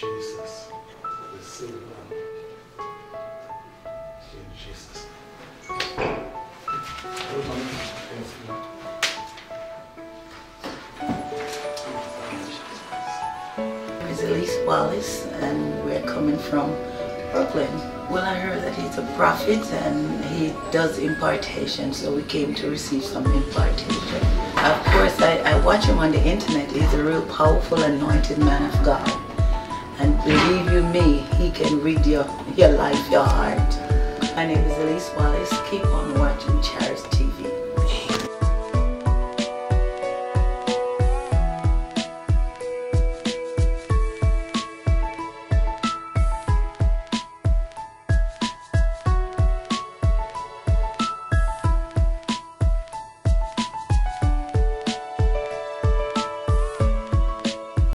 Jesus. It, man. In Jesus. Is Elise Wallace and we're coming from Brooklyn. Well, I heard that he's a prophet and he does impartation, so we came to receive some impartation. Of course, I, I watch him on the internet. He's a real powerful, anointed man of God. Believe you me, he can read your, your life, your heart. My name is Elise Wallace. Keep on watching Charis